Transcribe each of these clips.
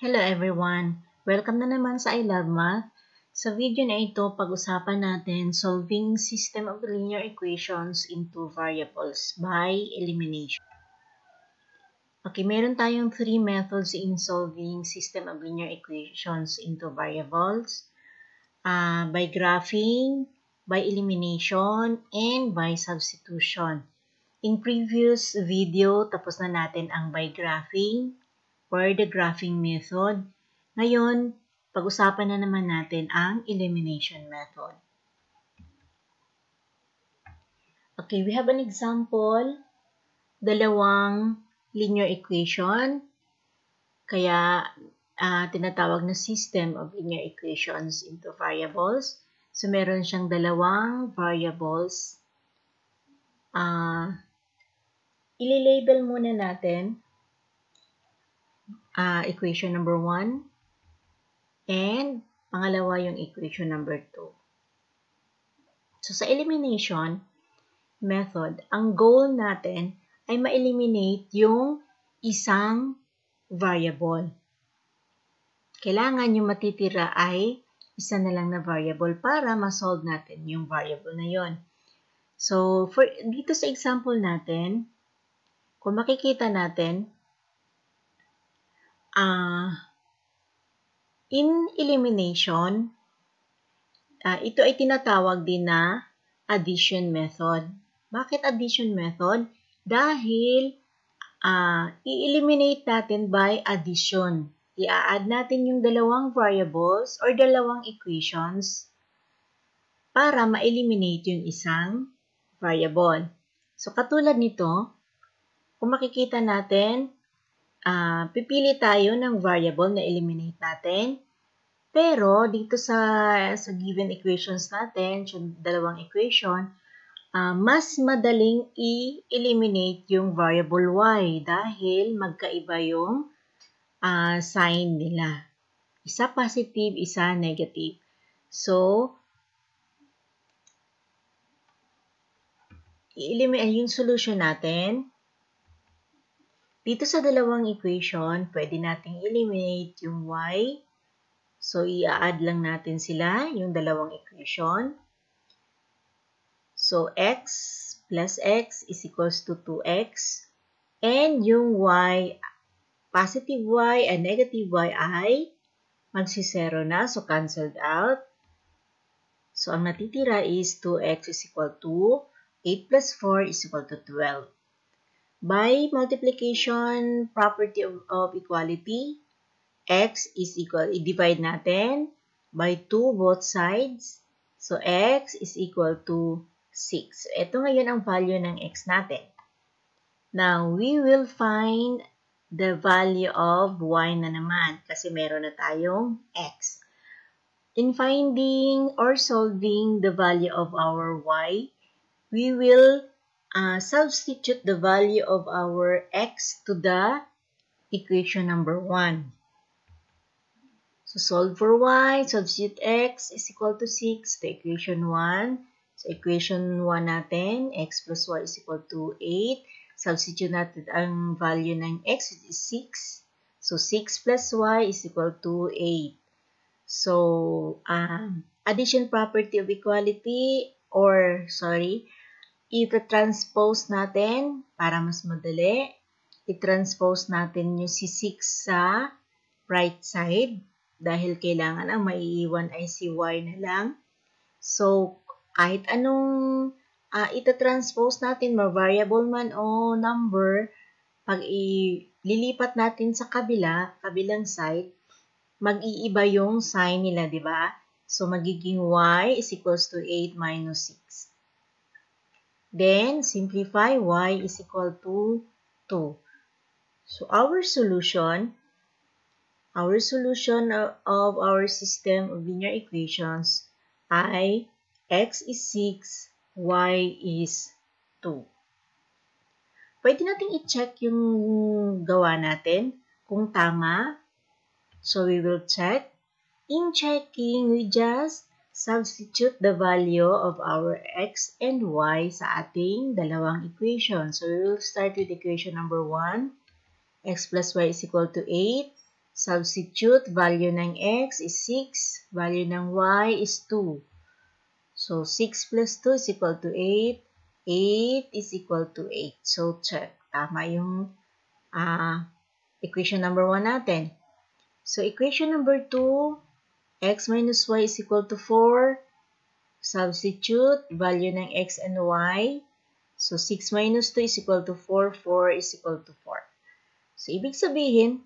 Hello everyone! Welcome na naman sa I Love Math. Sa video na ito, pag-usapan natin solving system of linear equations into variables by elimination. Okay, meron tayong three methods in solving system of linear equations into variables. Uh, by graphing, by elimination, and by substitution. In previous video, tapos na natin ang by graphing, or the graphing method. Ngayon, pag-usapan na naman natin ang elimination method. Okay, we have an example. Dalawang linear equation. Kaya, uh, tinatawag na system of linear equations into variables. So, meron siyang dalawang variables. Uh, ililabel muna natin uh, equation number 1 and pangalawa yung equation number 2. So, sa elimination method, ang goal natin ay ma-eliminate yung isang variable. Kailangan yung matitira ay isa na lang na variable para ma-solve natin yung variable na yon. So, for, dito sa example natin, kung makikita natin, uh, in elimination, uh, ito ay tinatawag din na addition method. Bakit addition method? Dahil uh, i-eliminate natin by addition. I-add natin yung dalawang variables or dalawang equations para ma-eliminate yung isang variable. So, katulad nito, kung makikita natin, uh, pipili tayo ng variable na eliminate natin. Pero, dito sa, sa given equations natin, yung dalawang equation, uh, mas madaling i-eliminate yung variable y dahil magkaiba yung uh, sign nila. Isa positive, isa negative. So, i-eliminate yung solution natin dito sa dalawang equation, pwede nating eliminate yung y. So, i-add lang natin sila, yung dalawang equation. So, x plus x is equals to 2x. And yung y, positive y and negative y ay magsisero na. So, cancelled out. So, ang natitira is 2x is equal to 8 plus 4 is equal to 12. By multiplication property of, of equality, x is equal, i-divide natin by 2 both sides. So, x is equal to 6. Ito ngayon ang value ng x natin. Now, we will find the value of y na naman kasi meron na tayong x. In finding or solving the value of our y, we will uh, substitute the value of our x to the equation number 1. So, solve for y, substitute x is equal to 6, the equation 1. So, equation 1 natin, x plus y is equal to 8. Substitute natin ang value ng x, which is 6. So, 6 plus y is equal to 8. So, um, addition property of equality, or, sorry, i-transpose natin para mas madali. I-transpose natin yung si 6 sa right side dahil kailangan ang maiiwan ay si y na lang. So, kahit anong uh, ita-transpose natin, ma-variable man o number, pag ililipat natin sa kabila, kabilang side, mag-iiba yung sign nila, di ba? So, magiging y is equals to 8 minus 6. Then, simplify y is equal to 2. So, our solution, our solution of our system of linear equations ay x is 6, y is 2. Pwede natin i-check yung gawa natin kung tama. So, we will check. In checking, we just substitute the value of our x and y sa ating dalawang equation. So, we will start with equation number 1. x plus y is equal to 8. Substitute, value ng x is 6, value ng y is 2. So, 6 plus 2 is equal to 8. 8 is equal to 8. So, check. Tama yung uh, equation number 1 natin. So, equation number 2, x minus y is equal to 4. Substitute, value ng x and y. So, 6 minus 2 is equal to 4. 4 is equal to 4. So, ibig sabihin,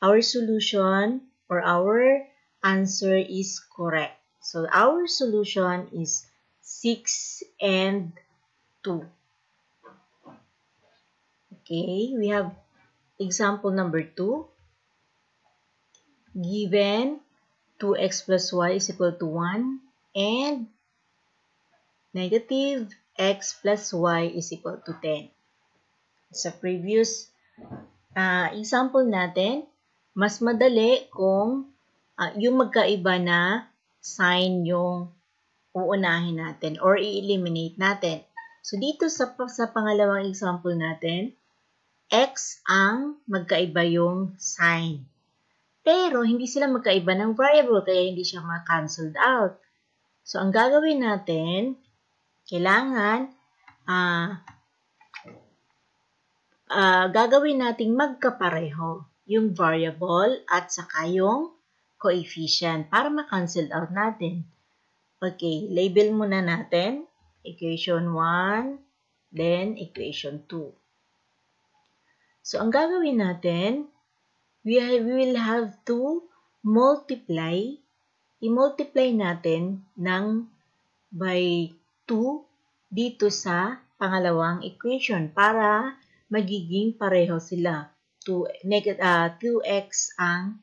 our solution or our answer is correct. So, our solution is 6 and 2. Okay, we have example number 2. Given 2x plus y is equal to 1 and negative x plus y is equal to 10. Sa previous uh, example natin, mas madali kung uh, yung magkaiba na sign yung uunahin natin or i-eliminate natin. So, dito sa, sa pangalawang example natin, x ang magkaiba yung sign. Pero, hindi sila magkaiba ng variable, kaya hindi siya ma-cancelled out. So, ang gagawin natin, kailangan, uh, uh, gagawin nating magkapareho yung variable at saka yung coefficient para ma-cancel out natin. Okay, label muna natin. Equation 1, then equation 2. So, ang gagawin natin, we, have, we will have to multiply. I-multiply natin ng by 2 dito sa pangalawang equation para magiging pareho sila. 2, negative, uh, 2x ang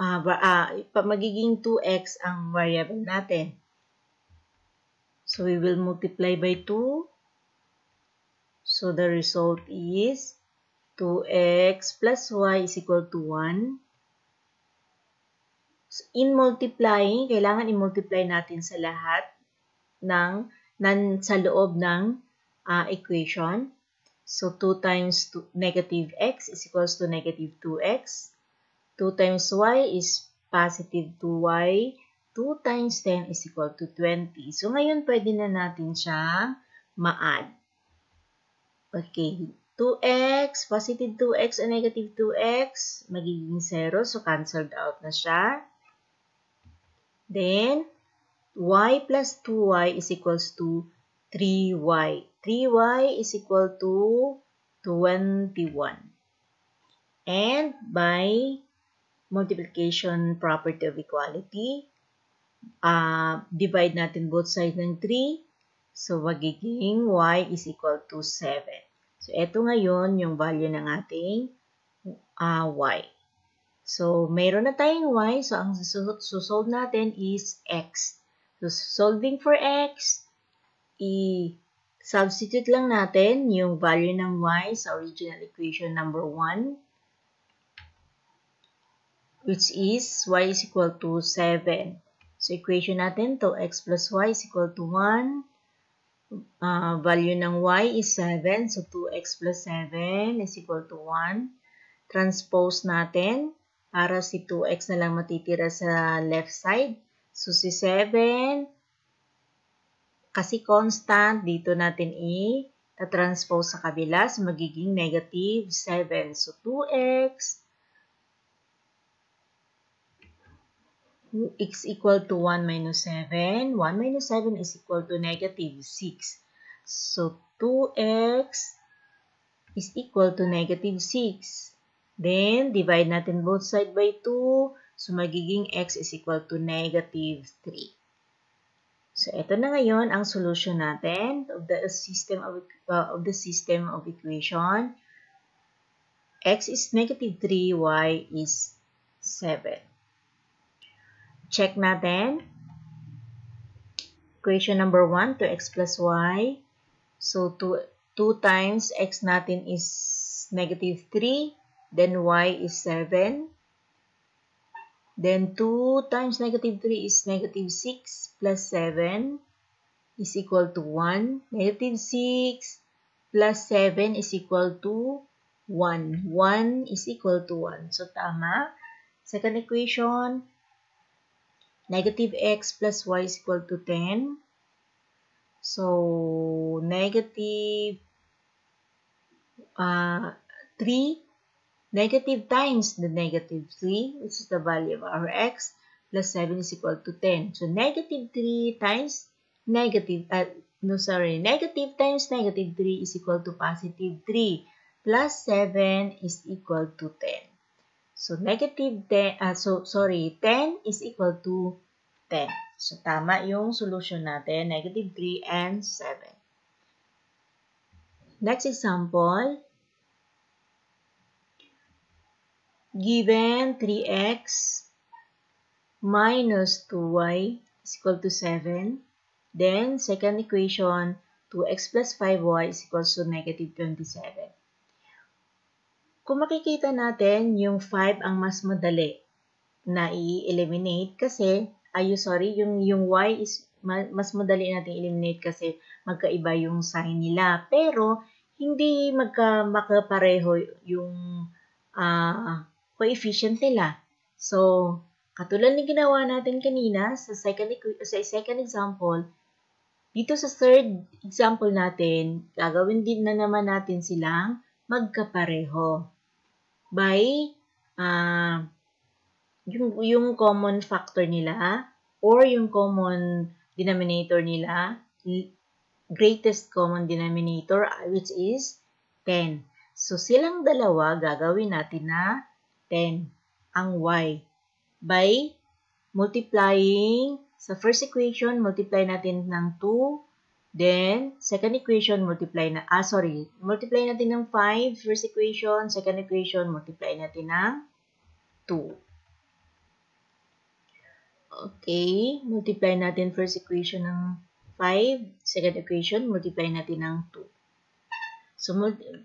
uh, uh, magiging 2x ang variable natin. So, we will multiply by 2. So, the result is 2x plus y is equal to 1. So, in multiplying, kailangan i-multiply natin sa lahat ng nan, sa loob ng uh, equation. So, 2 times two, negative x is equals to negative 2x. 2 times y is positive 2y. 2 times 10 is equal to 20. So, ngayon pwede na natin siyang ma-add. Okay. 2x, positive 2x and negative 2x, magiging 0. So, cancelled out na siya. Then, y plus 2y is equals to 3y. 3y is equal to 21. And by multiplication property of equality, uh, divide natin both sides ng 3. So, magiging y is equal to 7. So, ito ngayon yung value ng ating uh, y. So, mayroon na tayong y. So, ang susolve natin is x. So, solving for x, i-substitute lang natin yung value ng y sa original equation number 1, which is y is equal to 7. So, equation natin to x plus y is equal to 1. Uh, value ng y is 7. So, 2x plus 7 is equal to 1. Transpose natin para si 2x na lang matitira sa left side. So, si 7 kasi constant, dito natin i-transpose sa kabila. So, magiging negative 7. So, 2x x equal to 1 minus 7. 1 minus 7 is equal to negative 6. So, 2x is equal to negative 6. Then, divide natin both side by 2. So, magiging x is equal to negative 3. So, ito na ngayon ang solution natin of the system of, uh, of the system of equation. x is negative 3, y is 7. Check natin. Equation number 1, 2x plus y. So, 2, 2 times x natin is negative 3. Then, y is 7. Then 2 times negative 3 is negative 6 plus 7 is equal to 1. Negative 6 plus 7 is equal to 1. 1 is equal to 1. So, tama. Second equation, negative x plus y is equal to 10. So, negative uh, 3, negative times the negative 3, which is the value of our x, plus 7 is equal to 10. So, negative 3 times negative, uh, no, sorry, negative times negative 3 is equal to positive 3, plus 7 is equal to 10. So, negative 10, uh, so, sorry, 10 is equal to 10. So, tama yung solution natin, negative 3 and 7. Next example, given 3x minus 2y is equal to 7, then second equation, 2x plus 5y is equal to negative 27. Kung makikita natin, yung 5 ang mas madali na i-eliminate kasi, ay sorry, yung, yung y is mas madali natin eliminate kasi magkaiba yung sign nila. Pero, hindi magka, makapareho yung uh, coefficient nila. So, katulad ng ginawa natin kanina sa second, sa second example, dito sa third example natin, gagawin din na naman natin silang magkapareho. By, uh, yung, yung common factor nila, or yung common denominator nila, greatest common denominator, which is 10. So, silang dalawa, gagawin natin na 10 ang y by multiplying sa first equation, multiply natin ng 2. Then, second equation, multiply na, ah, sorry, multiply natin ng 5, first equation, second equation, multiply natin ng 2. Okay, multiply natin first equation ng 5, second equation, multiply natin ng 2. So,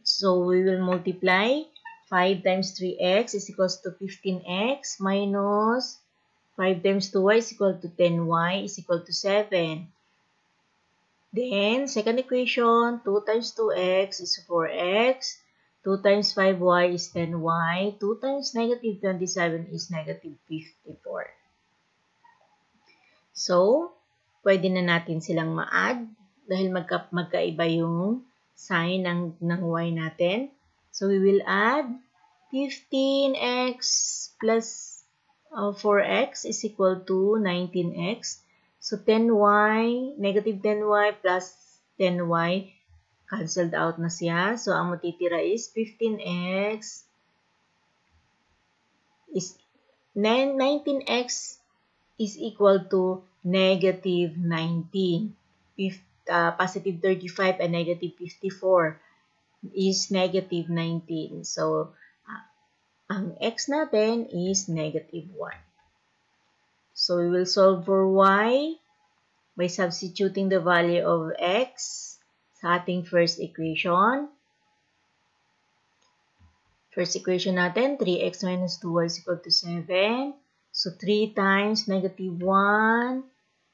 so we will multiply 5 times 3x is equals to 15x minus 5 times 2y is equal to 10y is equal to 7. Then, second equation, 2 times 2x is 4x. 2 times 5y is 10y. 2 times negative 27 is negative 54. So, pwede na natin silang ma-add dahil magka, magkaiba yung sign ng, ng y natin. So, we will add 15x plus uh, 4x is equal to 19x. So, 10y, negative 10y plus 10y, cancelled out na siya. So, ang matitira is 15x is 19x is equal to negative 19. If, uh, positive 35 and negative 54 is negative 19. So, uh, ang x natin is negative 1. So, we will solve for y by substituting the value of x sa ating first equation. First equation natin, 3x minus 2y is equal to 7. So, 3 times negative 1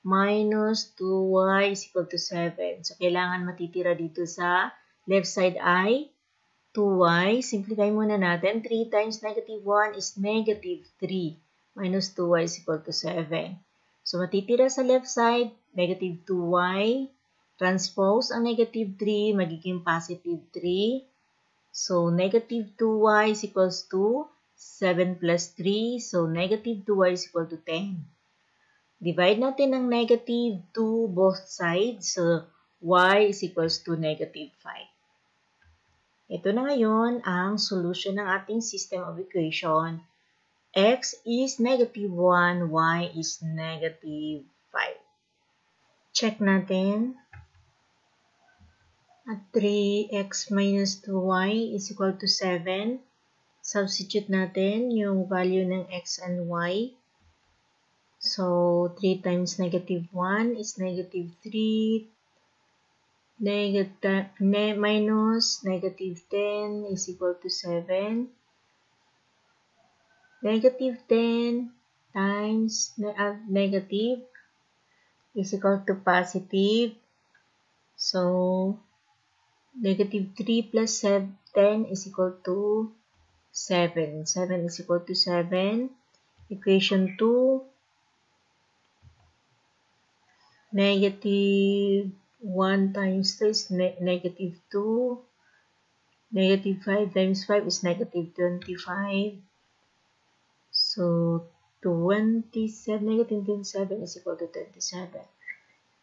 minus 2y is equal to 7. So, kailangan matitira dito sa left side ay 2y. Simplify muna natin. 3 times negative 1 is negative 3 minus 2y is equal to 7. So, matitira sa left side, negative 2y. Transpose ang negative 3, magiging positive 3. So, negative 2y is equals to 7 plus 3. So, negative 2y is equal to 10. Divide natin ng negative 2 both sides. So, y is equals to negative 5. Ito na ngayon ang solution ng ating system of equation. X is negative 1, y is negative 5. Check natin. At 3x minus 2y is equal to 7. Substitute natin yung value ng x and y. So, 3 times negative 1 is negative 3. Negative, ne minus negative 10 is equal to 7. Negative 10 times uh, negative is equal to positive. So, negative 3 plus 10 10 is equal to 7. 7 is equal to 7. Equation 2, negative 1 times 2 is ne negative 2. Negative 5 times 5 is negative 25. So, 27, negative 27 is equal to 27.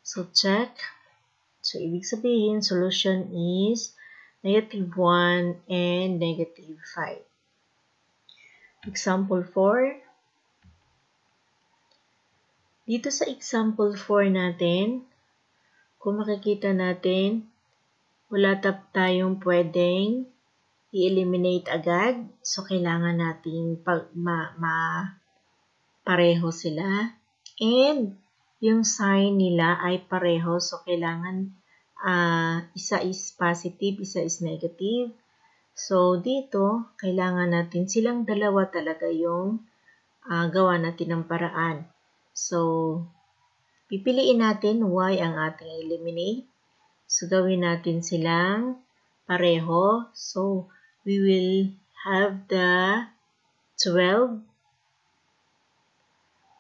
So, check. So, ibig sabihin, solution is negative 1 and negative 5. Example 4. Dito sa example 4 natin, kung makikita natin, wala tap tayong pwedeng i-eliminate agad. So, kailangan nating pag, ma, ma, pareho sila. And, yung sign nila ay pareho. So, kailangan uh, isa is positive, isa is negative. So, dito, kailangan natin silang dalawa talaga yung uh, gawa natin ng paraan. So, pipiliin natin y ang ating eliminate. So, gawin natin silang pareho. So, we will have the 12.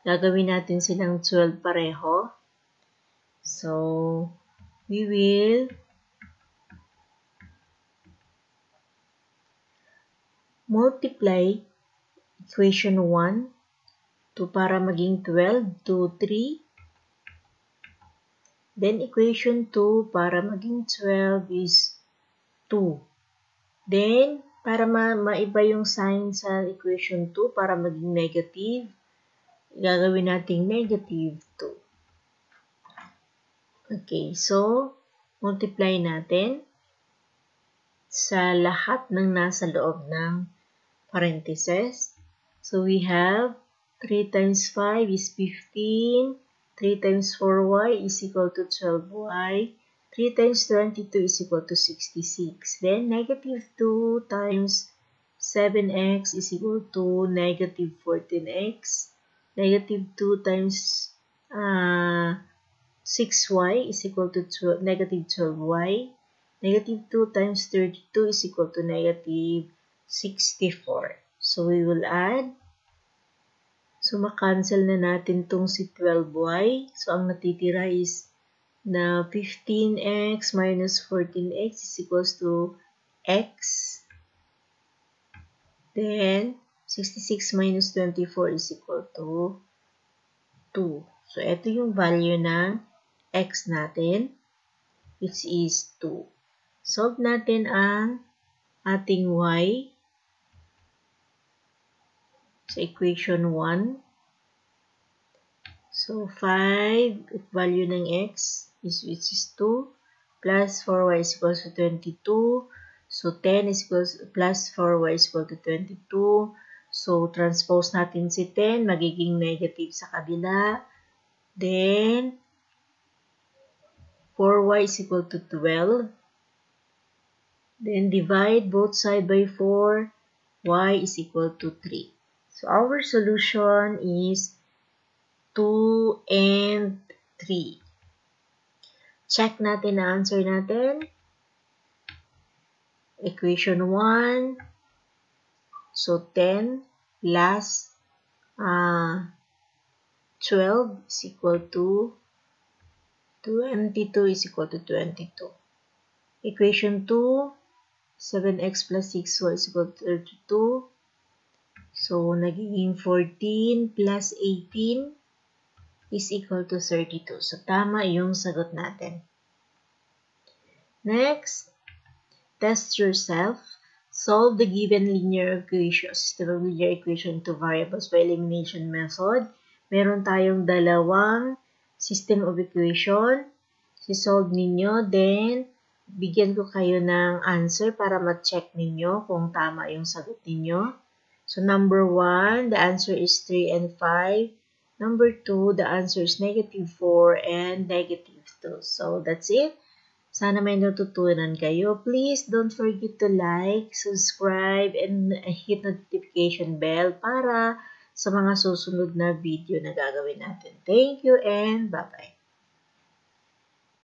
Gagawin natin silang 12 pareho. So, we will multiply equation 1 to para maging 12 to 3. Then equation 2 para maging 12 is 2. Then, para ma maiba yung sign sa equation 2 para maging negative, gagawin natin negative 2. Okay, so, multiply natin sa lahat ng nasa loob ng parentheses. So, we have 3 times 5 is 15. 3 times 4y is equal to 12y. 3 times 22 is equal to 66. Then, negative 2 times 7x is equal to negative 14x. Negative 2 times uh, 6y is equal to 12, negative 12y. Negative 2 times 32 is equal to negative 64. So, we will add So, makancel na natin tong si 12y. So, ang natitira is na 15x minus 14x is equals to x. Then, 66 minus 24 is equal to 2. So, ito yung value ng x natin, which is 2. Solve natin ang ating y. So, equation 1. So, 5, value ng x is which is 2 plus 4y is equal to 22. So, 10 is equal plus 4y is equal to 22. So, transpose natin si 10, magiging negative sa kabila. Then, 4y is equal to 12. Then, divide both side by 4. y is equal to 3. So, our solution is 2 and 3. Check natin na answer natin. Equation 1. So, 10 plus uh, 12 is equal to 22 is equal to 22. Equation 2, 7x plus 6y is equal to 32. So, nagiging 14 plus 18 is equal to 32. So, tama yung sagot natin. Next, test yourself. Solve the given linear equation, system of linear equation to variables by elimination method. Meron tayong dalawang system of equation. Si-solve ninyo, then bigyan ko kayo ng answer para ma-check ninyo kung tama yung sagot ninyo. So, number 1, the answer is 3 and 5. Number 2, the answer is negative 4 and negative 2. So, that's it. Sana may natutunan kayo. Please don't forget to like, subscribe, and hit notification bell para sa mga susunod na video na gagawin natin. Thank you and bye-bye.